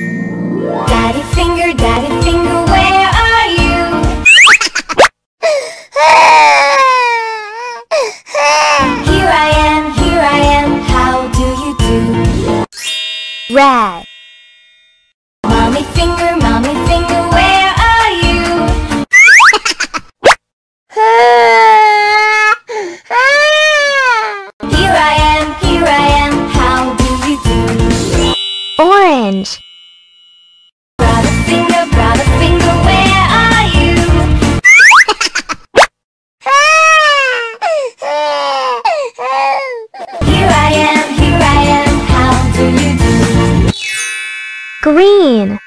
Daddy finger, daddy finger, where are you? here I am, here I am, how do you do? Red Mommy finger, Green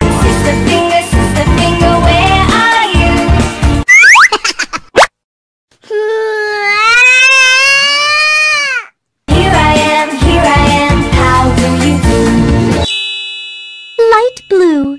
Sister Finger, Sister Finger, where are you? here I am, here I am, how do you do? Light blue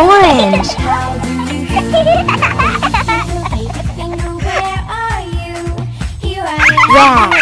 orange. Red.